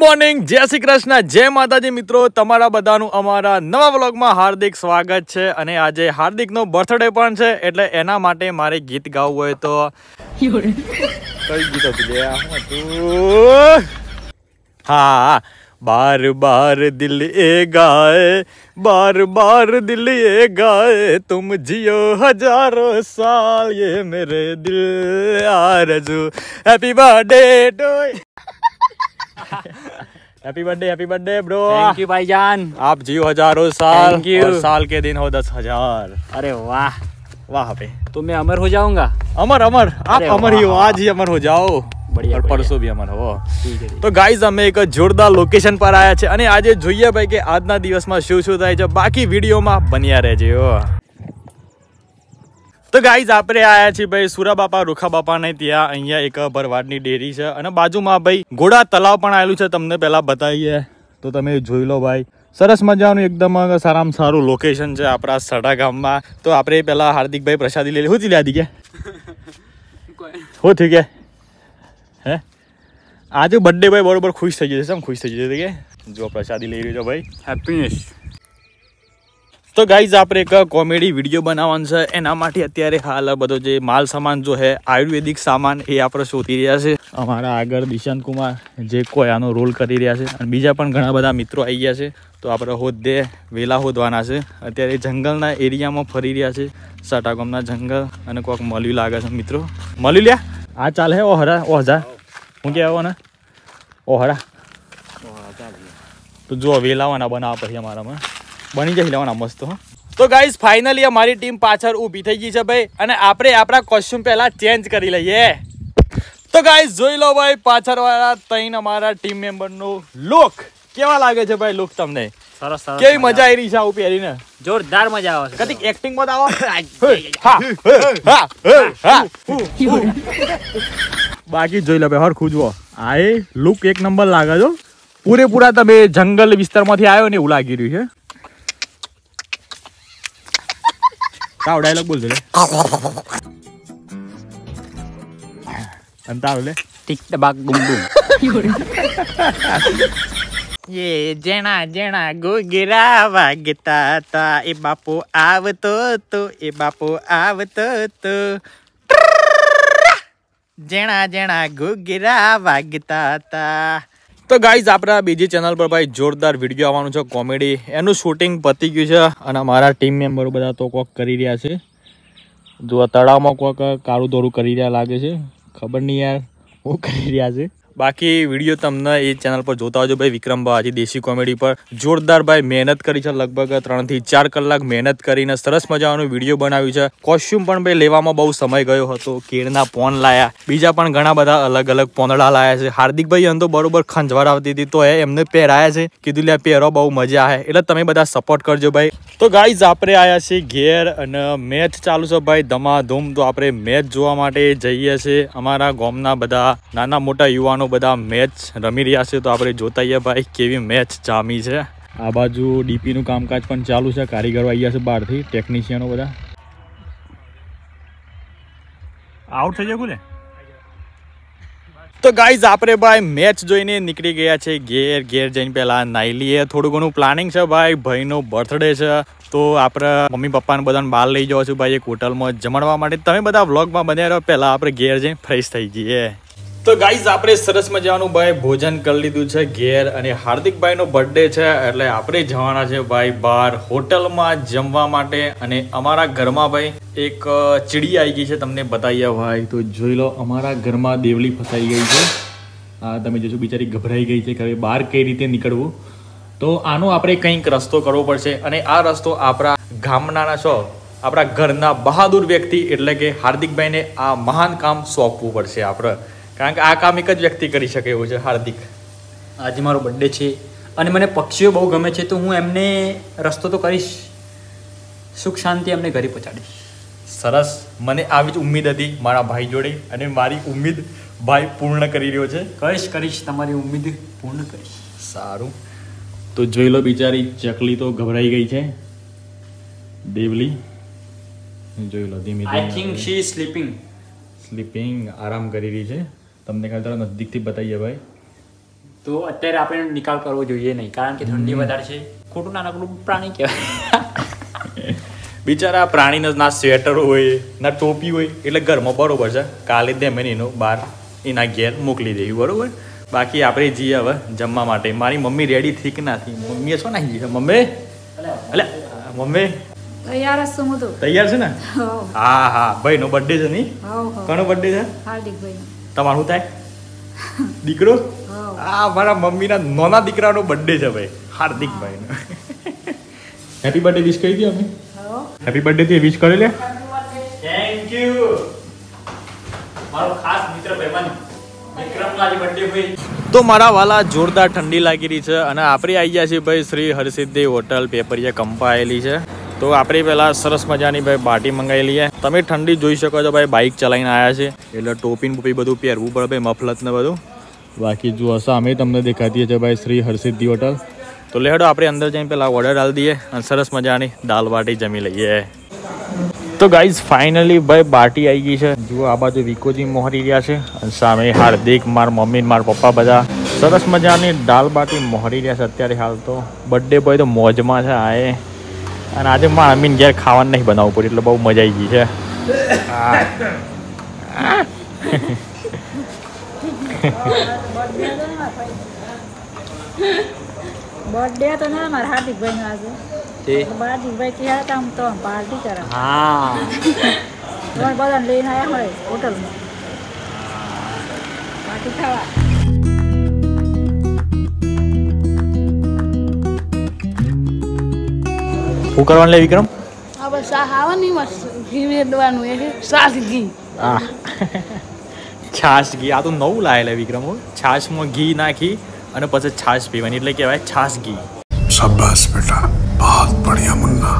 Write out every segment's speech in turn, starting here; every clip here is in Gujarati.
મોર્નિંગ. જય શ્રી કૃષ્ણ. જય માતાજી મિત્રો. તમારા બધાનું અમારા નવા વ્લોગમાં હાર્દિક સ્વાગત છે અને આજે હાર્દિકનો બર્થડે પણ છે એટલે એના માટે મારે ગીત ગાવું હોય તો. કઈ ગીત હતું? હા, બાર બાર દિલ એ ગાય, બાર બાર દિલ એ ગાય, તુમ જીઓ હજારો સાલ, યે મેરે દિલ આરજુ. Happy birthday to Happy birthday happy birthday bro thank you भाईजान आप जियो हजारों साल Thank you. और साल के दिन हो दस हजार अरे वाह वाह पे तो मैं अमर हो जाऊंगा अमर अमर आप अरे अमर ही हो वाह। आज ही अमर हो जाओ बढ़िया, और बढ़िया। परसों भी अमर हो ठीक है ठीक તો ગાઈઝ અમે એક જોરદાર લોકેશન પર આવ્યા છે અને આજે જોઈએ ભાઈ કે આજના દિવસમાં શું શું થાય છે બાકી વિડીયોમાં બન્યા રહેજો તો ગાઈઝ આપણે આયા છીએ ભાઈ સુરાબાપા રૂખાબાપાને ત્યાં. અહીંયા એક ભરવાડની ડેરી છે અને બાજુમાં ભાઈ ઘોડા તલાવ પણ આવેલું છે તમને પહેલાં બતાવીએ. તો તમે જોઈ લો ભાઈ સરસ મજાનું એકદમ સારામાં સારું લોકેશન છે આપણા સડા ગામમાં. તો આપણે પેલા હાર્દિકભાઈ પ્રસાદી લઈ શું લીધી કે શું થયું કે? હે? આજે બર્થડે ભાઈ બરોબર ખુશ થઈ જશે શું ખુશ થઈ જશે કે? જો પ્રસાદી લઈ રહ્યો છો ભાઈ. હેપીનેસ તો ગાઈઝ આપણે એક કોમેડી વીડિયો બનાવવાનો છે. એના માટે અત્યારે હાલ બધો જે માલ સામાન જો હે આયુર્વેદિક સામાન એ આપણે શોધી રહ્યા છે. અમારા આગળ દિશાંત કુમાર જે કોઈ આનો રોલ કરી રહ્યા છે અને બીજા પણ ઘણા બધા મિત્રો આવી ગયા છે. તો આપણે હોદ્દે વેલા હોદવાના છે. અત્યારે જંગલના એરિયામાં ફરી રહ્યા છે. સાટાગામના જંગલ અને કોઈક મળ્યું લાગે છે મિત્રો. મળ્યું લ્યા? આ ચાલે ઓહરા ઓ હરા ઓ હજા હું કે આવો ને? ઓ હરા તો જો વેલાવાના બનાવવા પછી અમારામાં. બની જશે લેવાના મસ્ત હો. તો ગાઈઝ ફાઇનલી અમારી ટીમ પાછળ ઊભી થઈ ગઈ છે ભાઈ અને આપણે આપણા કોસ્ટ્યુમ પહેલા ચેન્જ કરી લઈએ. તો ગાઈઝ જોઈ લો ભાઈ પાછળ વાળા ત્રણ અમારા ટીમ મેમ્બર નો લુક કેવા લાગે છે ભાઈ લુક તમને? સરસ સરસ કેવી મજા. આવી રહી છે આવું પહેરીને? જોરદાર મજા આવે છે કદીક એક્ટિંગમાં હા બાકી જોઈ લો ભાઈ હર ખૂજવો. આ લુક એક નંબર લાગે છો પૂરેપૂરા તમે જંગલ વિસ્તારમાંથી આવ્યો ને એવું લાગી રહ્યું છે. તાવ ડાયલોગ બોલ દે લે અને તારું લે ટીક ટબાક બુમ બુમ ये जेना जेना गोगिरा वागता ता ए बापो आवतो तो એ બાપો આવતો તો જેણા જેણા ઘુઘરા વાગતા તા તો ગાઈઝ, આપણા બીજી ચેનલ પર ભાઈ જોરદાર વીડિયો આવવાનું છે, કોમેડી. એનું શૂટિંગ પતી ગયું છે અને મારા ટીમ મેમ્બરો બધા તો કોક કરી રહ્યા છે. જો તળાવમાં કોક કાળું દોરું કરી રહ્યા લાગે છે. ખબર નહીં યાર, હું કરી રહ્યા છે. બાકી વીડિયો તમને એ ચેનલ પર જોતા હોજો ભાઈ વિક્રમ બાજી દેશી કોમેડી પર. જોરદાર ભાઈ મહેનત કરી છે, લગભગ ત્રણથી ચાર કલાક મહેનત કરીને સરસ મજાનું વીડિયો બનાવ્યું છે. કોસ્ટ્યુમ પણ ભાઈ લેવામાં બહુ સમય ગયો હતો, કેળના પોન લાયા. બીજા પણ ઘણા બધા અલગ અલગ પોંદડા લાયા છે. હાર્દિકભાઈ એમ તો બરોબર ખંજવાળ આવતી હતી, તો એ એમને પહેરાયા છે. કીધું લે પહેરો બહુ મજા આવે. એટલે તમે બધા સપોર્ટ કરજો ભાઈ. તો ગાઈઝ આપણે આવ્યા છીએ ઘેર અને મેચ ચાલુ છે ભાઈ. ધમાધૂમ તો આપણે મેચ જોવા માટે જઈએ છીએ. અમારા ગામના બધા નાના મોટા યુવાનો બધા મેચ રમી રહ્યા છે તો આપણે જોતા આવીએ ભાઈ કેવી મેચ જામી છે. આ બાજુ ડીપીનું કામકાજ પણ ચાલુ છે. કારીગરો આવી ગયા છે બહારથી ટેકનિશિયનો બધા. આઉટ થઈ જાય તો ગાઈઝ આપણે ભાઈ મેચ જોઈને નીકળી ગયા છે. ઘેર ઘેર જઈને પહેલાં નાઈ લઈએ. થોડું ઘણું પ્લાનિંગ છે ભાઈ. ભાઈનો બર્થડે છે. તો આપણે મમ્મી પપ્પાને બધાને બહાર લઈ જવા છું ભાઈ એક હોટલમાં જમણવા માટે. તમે બધા વ્લોગમાં બન્યા રહો. પહેલાં આપણે ઘેર જઈને ફ્રેશ થઈ જઈએ. તો ગાઈઝ આપણે સરસ મજાનું ભાઈ ભોજન કરી લીધું છે, ઘેર અને હાર્દિકભાઈનો બર્થડે છે, એટલે આપણે જવાના છે ભાઈ બહાર હોટલમાં જમવા માટે. અને અમારા ઘરમાં ભાઈ એક ચીડી આવી ગઈ છે, તમને બતાવીએ ભાઈ. તો જોઈ લો, અમારા ઘરમાં દેવલી ફસાઈ ગઈ છે. આ તમે જોશો, બિચારી ગભરાઈ ગઈ છે કે હવે બહાર કઈ રીતે નીકળવું. તો આનો આપણે કંઈક રસ્તો કરવો પડશે. અને આ રસ્તો આપણા ગામના છો, આપણા ઘરના બહાદુર વ્યક્તિ એટલે કે હાર્દિકભાઈને આ મહાન કામ સોંપવું પડશે આપણે. કારણ કે આ કામ એક જ વ્યક્તિ કરી શકે એવું છે હાર્દિક. આજે મારો બર્થડે છે અને મને પક્ષીઓ બહુ ગમે છે તો હું એમને રસ્તો તો કરીશ. સુખ શાંતિ એમને ઘરે પહોંચાડીશ. સરસ. મને આવી જ ઉમ્મીદ હતી મારા ભાઈ જોડે અને મારી ઉમ્મીદ ભાઈ પૂર્ણ કરી રહ્યો છે. કરીશ કરીશ. તમારી ઉમ્મીદ પૂર્ણ કરીશ. સારું. તો જોઈ લો બિચારી ચકલી તો ગભરાઈ ગઈ છે. દેવલી. જોઈ લો ધીમે I think she sleeping sleeping આરામ કરી રહી છે. તમને ખાલી તારા નજીકથી બતાવીએ ભાઈ. તો અત્યારે આપણે નિકાલ કરવો જોઈએ નહીં કારણ કે ઠંડી વધારે છે. ખોટું નાનકડું પ્રાણી કહેવાય. બિચારા પ્રાણીનો ના સ્વેટર હોય ના ટોપી હોય એટલે ઘરમાં બરોબર છે. કાલે દે મેં એનો બહાર એના ઘેર મોકલી દેવી બરોબર? બાકી આપણે જઈએ હવે જમવા માટે. મારી મમ્મી રેડી થીક નથી મમ્મીએ શું નાખી છે? મમ્મી? એટલે મમ્મી? તૈયાર છું હું તો. તૈયાર છે ને? હો. હા ભાઈનો બર્થડે છે નહીં? કોનો બર્થડે છે? હાર્દિકભાઈ તમારું શું થાય? દીકરો? આ મારા મમ્મીના નાના દીકરાનો બર્થડે છે ભાઈ હાર્દિકભાઈનો હેપી બર્થડે વિશ કરી દો અમે. હો. હેપી બર્થડે થી વિશ કરી લે. થેન્ક યુ મારો ખાસ મિત્ર ભાઈબંધ વિક્રમનો આજે બર્થડે હોય. તો મારા વાલા જોરદાર ઠંડી લાગી રહી છે અને આપણે આવી ગયા છીએ ભાઈ શ્રી હરસિદ્ધિ હોટલ પેપરિયા કંપાયેલી છે. તો આપણે પહેલાં સરસ મજાની ભાઈ બાટી મંગાવી લઈએ. તમે ઠંડી જોઈ શકો છો ભાઈ બાઇક ચલાવીને આવ્યા છે. એટલે ટોપીન બોપી બધું પહેરવું પડે ભાઈ મફલતને બધું. બાકી જો સામે તમને દેખાતી છે ભાઈ, શ્રી હરસિદ્ધિ હોટલ. તો લેડો, આપણે અંદર જઈને પહેલાં ઓર્ડર ડાલી દઈએ અને સરસ મજાની દાલ બાટી જમી લઈએ. તો ગાઈઝ ફાઇનલી ભાઈ બાટી આવી ગઈ છે. જુઓ, આ બાજુ વિકોજી મોહરી રહ્યા છે અને સામે હાર્દિક, માર મમ્મી માર પપ્પા બધા. સરસ મજાની દાલ બાટી મોહરી રહ્યા છે અત્યારે હાલ તો. બર્થડે બોય તો મોજમાં છે આ અને આજે મારા અમીન ઘેર ખાવાનું નહીં બનાવવું પડ્યું એટલે બહુ મજા આવી ગઈ છે. બર્થડે તો ના મારા હાર્દિકભાઈ નો આજે હાર્દિકભાઈ કહ્યા હતા આમ તો પાર્ટી કરે હા. બધાને લઈને આવ્યા હોય હોટલમાં પાર્ટી ખાવા શું કરવાનું લે વિક્રમ? આ ખાવાની ઘી વેડવાનું છાશ ઘી. આ તો નવું લાયેલા વિક્રમ છાશમાં ઘી નાખી અને પછી છાશ પીવાની. એટલે કહેવાય છાશ ઘી. શાબાશ બેટા. બહુત બઢિયા મુન્ના.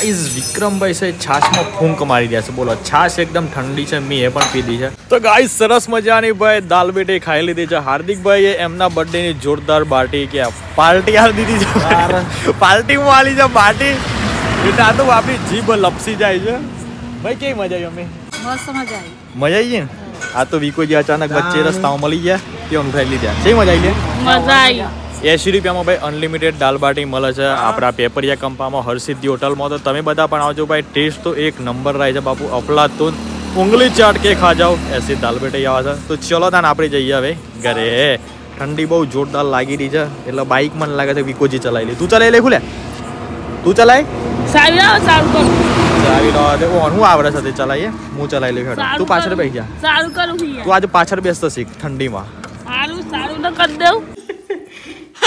ગાઈઝ વિક્રમભાઈ છે છાશમાં ફૂંક મારી રહ્યા છે. બોલો છાશ એકદમ ઠંડી છે મેં એ પણ પીધી છે. તો ગાઈઝ સરસ મજાની ભાઈ દાલ બેટી ખાઈ લીધી છે. હાર્દિકભાઈએ એમના બર્થડેની જોરદાર પાર્ટી કે પાર્ટી હાલ દીધી છે પાર્ટીમાં આલી છે પાર્ટી એટલે આ તો આપણી જીભ લપસી જાય છે. ભાઈ કેવી મજા આવી અમે મજા આવી. ગઈ ને? આ તો વિકોજી અચાનક વચ્ચે રસ્તામાં મળી ગયા તે ઉઠાઈ લીધા? છે મજા આવી ગયા મજા આવી. એસી રૂપિયામાં ભાઈ અનલિમિટેડ દાલ બાટી મળે છે. આપણા પેપરિયા કંપામાં હરસિદ્ધિ હોટલમાં તો તમે બધા પણ આવજો ભાઈ. ટેસ્ટ તો એક નંબર રહે છે બાપુ. અફલાતું ઉંગલી ચાટ કે ખા જાઓ. એસી દાલ બાટી આવે છે. તો ચલો તાન આપણે જઈએ હવે ઘરે. ઠંડી બહુ જોરદાર લાગી રહી છે. એટલે બાઇક મને લાગે છે વિકોજી ચલાવી લે. તું ચલાવી લે ખુલે? તું ચલાય? સારું કરું. ચલાવી લો દે હું આવડે સાથે ચલાવીએ હું ચલાવી લઉં હેડો. તું પાછળ બેસી જા. સારું કરું તું આજે પાછળ બેસતો શીખ ઠંડીમાં. સારું સારું તો કરી દઉં.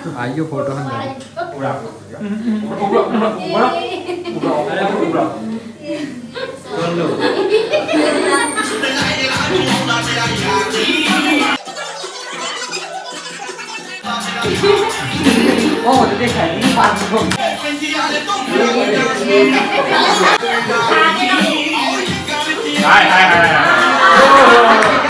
आइयो फोटो हम उड़ा उड़ा उड़ा उड़ा अरे उड़ा कर लो ओ देखा ये बात को हाय हाय हाय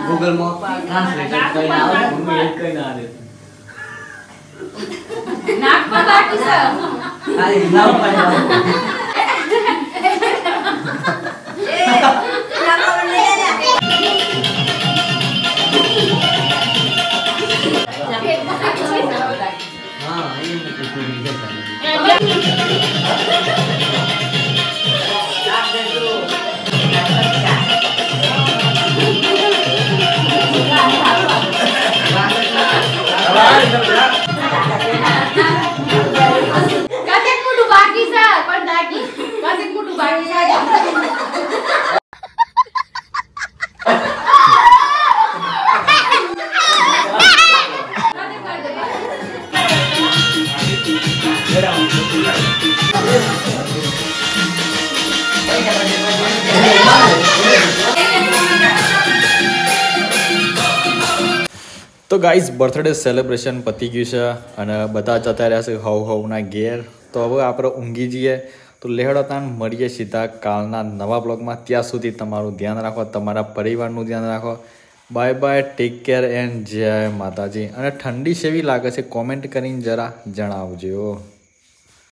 ગૂગલમાં ટ્રાન્સલેટ કરીને આવે હું એ કઈ ના દે હા એ તો ગાઈઝ બર્થડે સેલિબ્રેશન પતી ગયું છે અને બધા જતા રહ્યા છે હવ હવના ઘેર. તો હવે આપણે ઊંઘી જઈએ. તો લેહડો તાન મળીએ સીધા કાલના નવા બ્લોગમાં ત્યાં સુધી તમારું ધ્યાન રાખો, તમારા પરિવારનું ધ્યાન રાખો. Bye bye take care and જય માતાજી. અને ઠંડી સેવી લાગે છે કોમેન્ટ કરીને જરા જણાવજો.